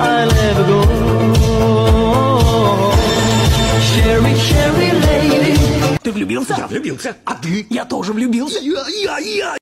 I'll ever go. Sherry, Sherry lady. Ты влюбился? Я влюбился. А ты? Я тоже влюбился. Я, я, я.